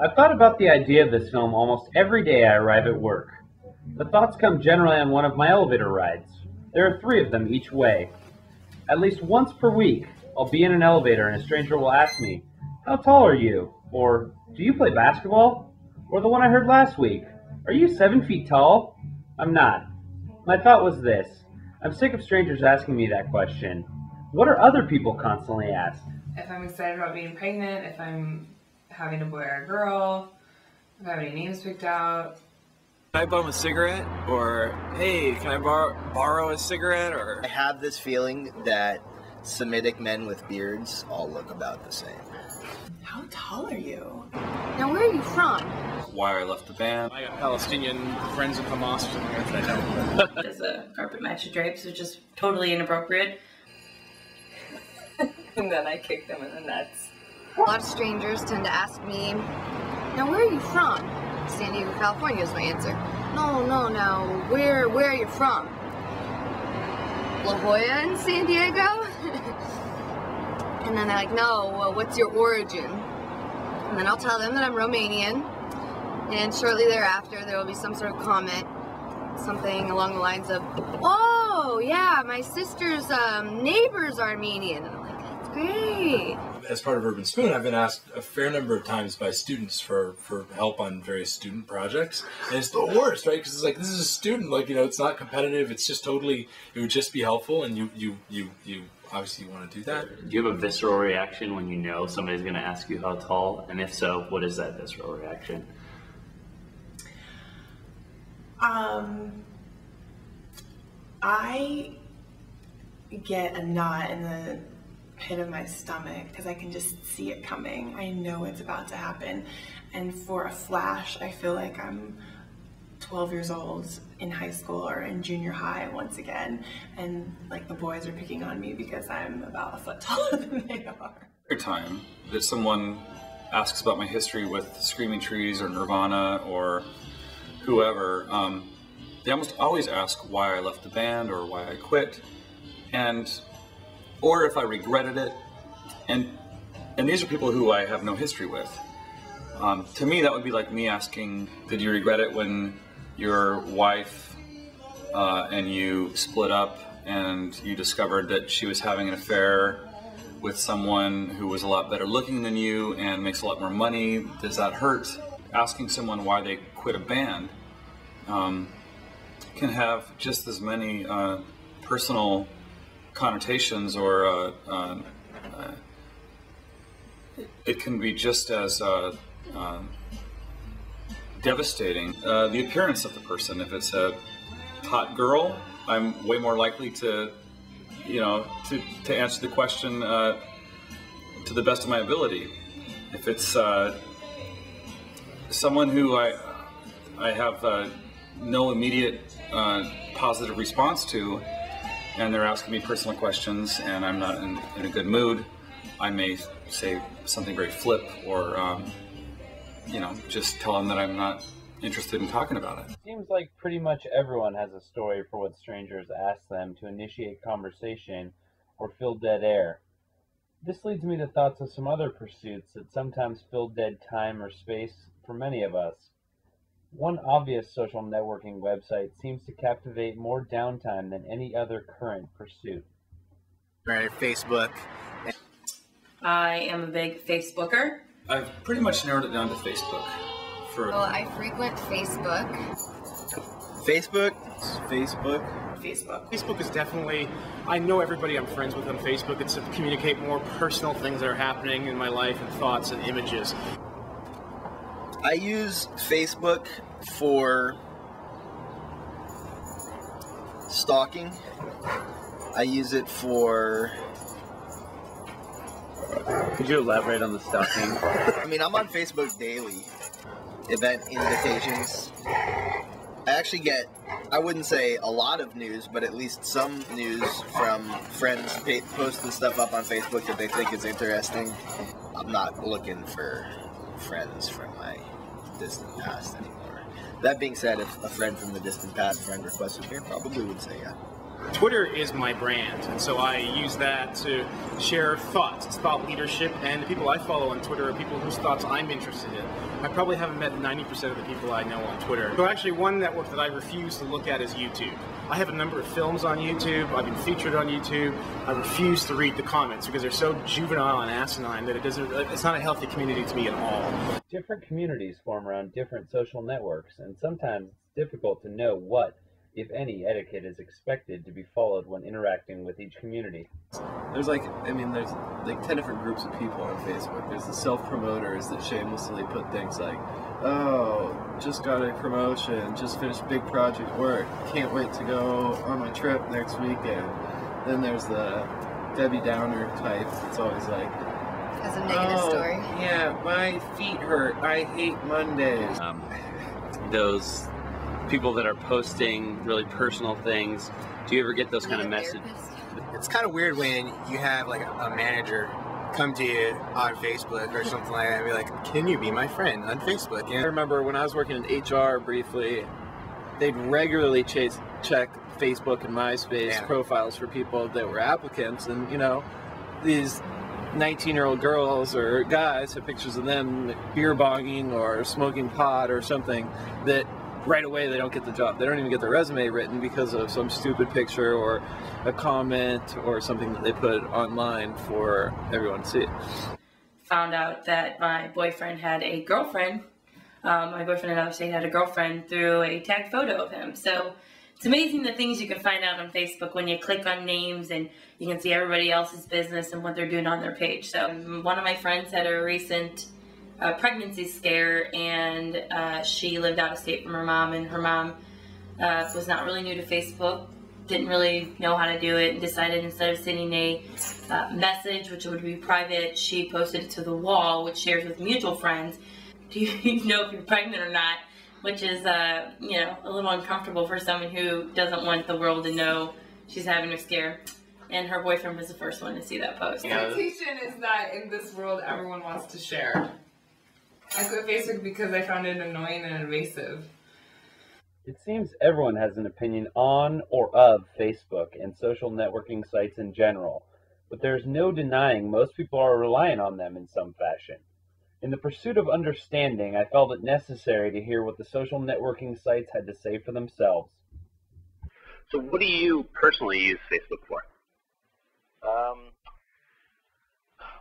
I've thought about the idea of this film almost every day I arrive at work. The thoughts come generally on one of my elevator rides. There are three of them each way. At least once per week, I'll be in an elevator and a stranger will ask me, How tall are you? Or, Do you play basketball? Or the one I heard last week, Are you seven feet tall? I'm not. My thought was this I'm sick of strangers asking me that question. What are other people constantly asked? If I'm excited about being pregnant, if I'm having a boy or a girl, if I have any names picked out. Can I bum a cigarette? Or, hey, can I bar- borrow a cigarette? Or I have this feeling that Semitic men with beards all look about the same. How tall are you? Now, where are you from? why I left the band. I got Palestinian friends in Hamas or something like that. No. There's a carpet match of drapes, which is totally inappropriate. and then I kick them in the nuts. A lot of strangers tend to ask me, now where are you from? San Diego, California is my answer. No, no, no. Where where are you from? La Jolla in San Diego? and then they're like, no, well, what's your origin? And then I'll tell them that I'm Romanian. And shortly thereafter, there will be some sort of comment, something along the lines of, oh, yeah, my sister's um, neighbor's Armenian. And I'm like, that's great. As part of Urbanspoon, I've been asked a fair number of times by students for, for help on various student projects. And it's the worst, right? Because it's like, this is a student, like, you know, it's not competitive. It's just totally, it would just be helpful. And you, you, you, you obviously you want to do that. Do you have a visceral reaction when you know somebody's going to ask you how tall? And if so, what is that visceral reaction? Um, I get a knot in the pit of my stomach because I can just see it coming. I know it's about to happen. And for a flash, I feel like I'm 12 years old in high school or in junior high once again. And like the boys are picking on me because I'm about a foot taller than they are. Every time that someone asks about my history with Screaming Trees or Nirvana or whoever, um, they almost always ask why I left the band or why I quit, and or if I regretted it, and and these are people who I have no history with. Um, to me, that would be like me asking, "Did you regret it when your wife uh, and you split up and you discovered that she was having an affair with someone who was a lot better looking than you and makes a lot more money? Does that hurt?" Asking someone why they quit a band um, can have just as many uh, personal connotations or uh, uh, uh it can be just as uh, um, devastating. Uh, the appearance of the person, if it's a hot girl, I'm way more likely to, you know, to, to answer the question to the best of my ability. If it's someone who I, I have no immediate uh, positive response to, and they're asking me personal questions, and I'm not in, in a good mood, I may say something very flip or, um, you know, just tell them that I'm not interested in talking about it. Seems like pretty much everyone has a story for what strangers ask them to initiate conversation or fill dead air. This leads me to thoughts of some other pursuits that sometimes fill dead time or space for many of us. One obvious social networking website seems to captivate more downtime than any other current pursuit. Right, Facebook. I am a big Facebooker. I've pretty much narrowed it down to Facebook. For Well, I frequent Facebook. Facebook. Facebook. Facebook. Facebook is definitely, I know everybody I'm friends with on Facebook. It's to communicate more personal things that are happening in my life and thoughts and images. I use Facebook for stalking. I use it for. Could you elaborate on the stalking? I mean, I'm on Facebook daily. Event invitations. I actually get, I wouldn't say a lot of news, but at least some news from friends posting stuff up on Facebook that they think is interesting. I'm not looking for friends from my distant past anymore. That being said, if a friend from the distant past friend requested I probably would say yeah. Twitter is my brand, and so I use that to share thoughts. It's thought leadership, and the people I follow on Twitter are people whose thoughts I'm interested in. I probably haven't met 90% of the people I know on Twitter. So actually, one network that I refuse to look at is YouTube. I have a number of films on YouTube. I've been featured on YouTube. I refuse to read the comments because they're so juvenile and asinine that it doesn't. It's not a healthy community to me at all. Different communities form around different social networks, and sometimes it's difficult to know what if any, etiquette is expected to be followed when interacting with each community. There's like, I mean, there's like 10 different groups of people on Facebook. There's the self promoters that shamelessly put things like, oh, just got a promotion, just finished big project work, can't wait to go on my trip next weekend. Then there's the Debbie Downer type. It's always like, has a negative oh, story. Yeah, my feet hurt. I hate Mondays. Um, those people that are posting really personal things. Do you ever get those kind of messages? It's kind of weird when you have like a manager come to you on Facebook or something like that and be like, "Can you be my friend on Facebook?" And I remember when I was working in HR briefly, they'd regularly chase, check Facebook and MySpace yeah. profiles for people that were applicants, and you know, these 19 year old girls or guys have pictures of them beer bonging or smoking pot or something that right away they don't get the job. They don't even get their resume written because of some stupid picture or a comment or something that they put online for everyone to see. Found out that my boyfriend had a girlfriend. Um, my boyfriend in another state had a girlfriend through a tagged photo of him. So it's amazing the things you can find out on Facebook when you click on names and you can see everybody else's business and what they're doing on their page. So one of my friends had a recent a pregnancy scare, and uh, she lived out of state from her mom, and her mom uh, was not really new to Facebook, didn't really know how to do it, and decided instead of sending a uh, message, which would be private, she posted it to the wall, which shares with mutual friends. Do you know if you're pregnant or not? Which is, uh, you know, a little uncomfortable for someone who doesn't want the world to know she's having a scare and her boyfriend was the first one to see that post. The expectation is that in this world, everyone wants to share. I quit Facebook because I found it annoying and invasive. It seems everyone has an opinion on or of Facebook and social networking sites in general, but there's no denying most people are reliant on them in some fashion. In the pursuit of understanding, I felt it necessary to hear what the social networking sites had to say for themselves. So, what do you personally use Facebook for? Um,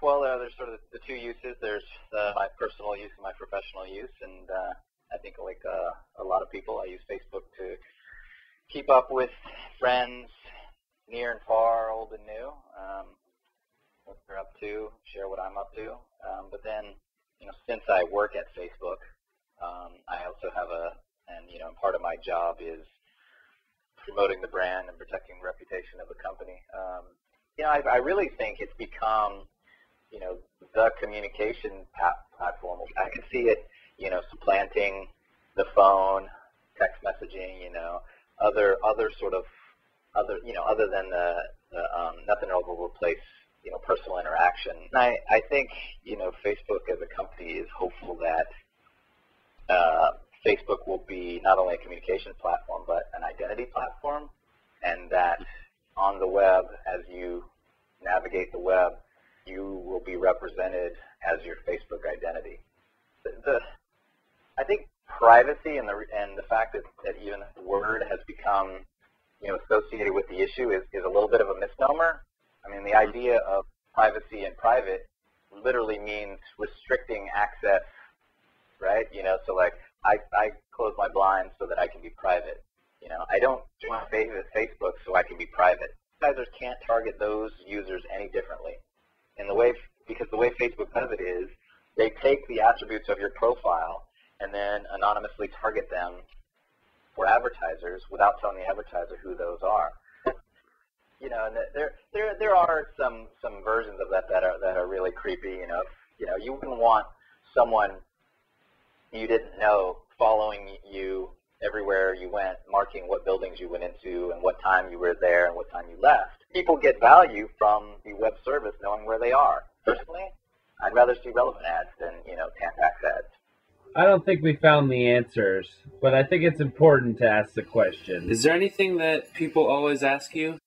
well, uh, there's sort of the two uses. There's uh, my personal use and my professional use, and uh, I think like uh, a lot of people, I use Facebook to keep up with friends near and far, old and new, um, what they're up to, share what I'm up to. Um, but then, you know, since I work at Facebook, um, I also have a, and you know, part of my job is promoting the brand and protecting the reputation of the company. Um, you know, I, I really think it's become you know, the communication platform. I can see it, you know, supplanting the phone, text messaging, you know, other other sort of other, you know, other than the, the um, nothing will replace, you know, personal interaction. And I, I think, you know, Facebook as a company is hopeful that uh, Facebook will be not only a communication platform but an identity platform, and that on the web, as you navigate the web, you will be represented as your Facebook identity. The, the, I think privacy and the and the fact that, that even the word has become you know associated with the issue is, is a little bit of a misnomer. I mean the mm-hmm. idea of privacy and private literally means restricting access, right? You know, so like I, I close my blinds so that I can be private. You know, I don't join Facebook so I can be private. Advertisers can't target those users any differently. And the way, because the way Facebook does it is, they take the attributes of your profile and then anonymously target them for advertisers without telling the advertiser who those are. you know, and there there there are some some versions of that that are that are really creepy. You know, you know, you wouldn't want someone you didn't know following you everywhere you went, marking what buildings you went into and what time you were there and what time you left. People get value from the web service knowing where they are. Personally, I'd rather see relevant ads than, you know, Tampax ads. I don't think we found the answers, but I think it's important to ask the question. Is there anything that people always ask you?